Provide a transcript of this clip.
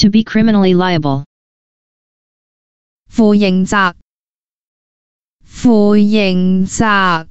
To be criminally liable. 負刑責，負刑責。